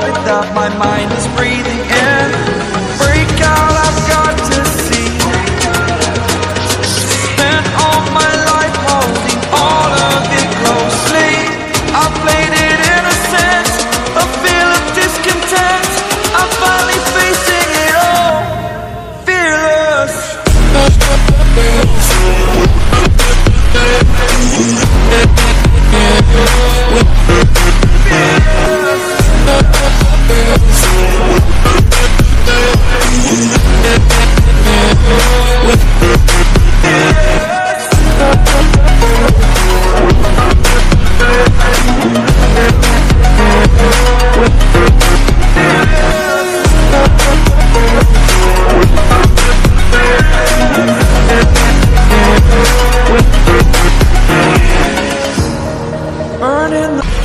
without my mind is free. Earning